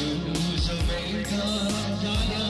sự sâu bên thơ giá đau